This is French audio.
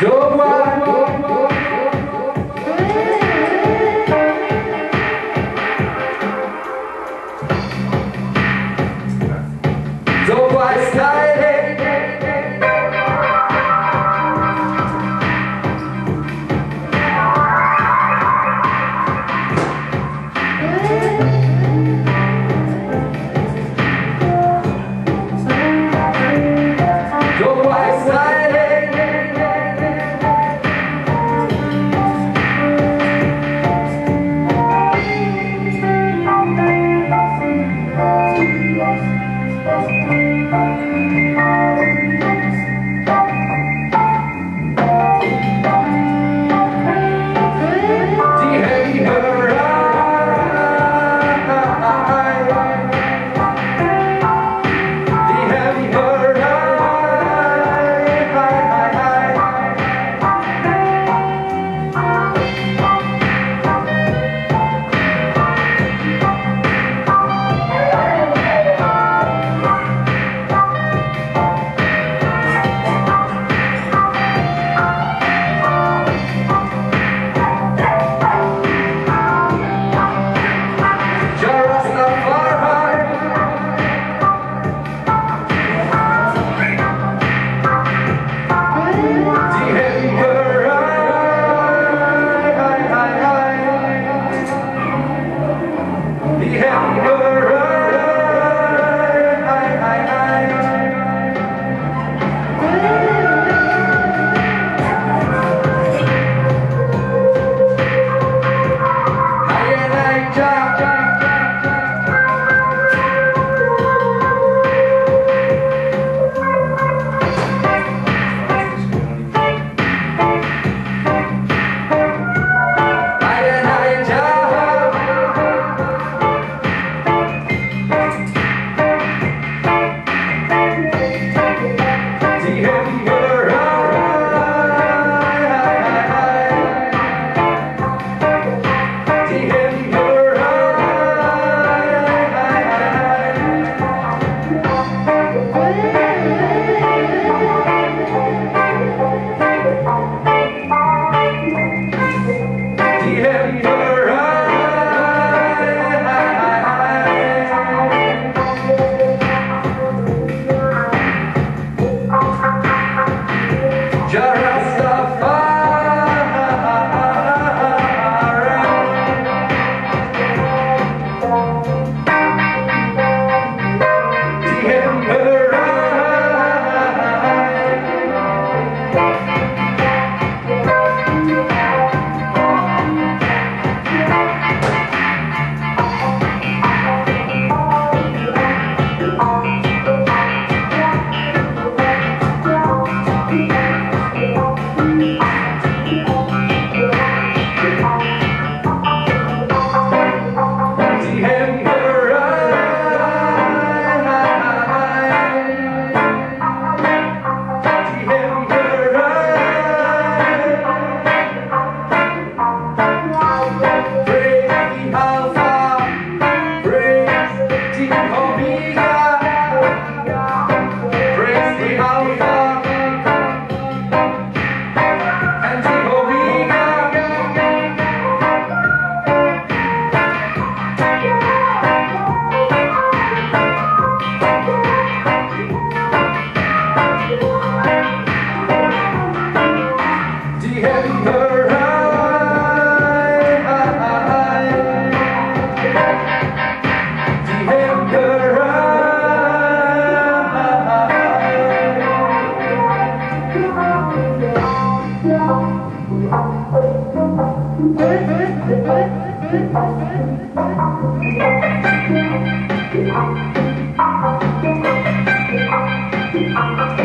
Jogo Thank you.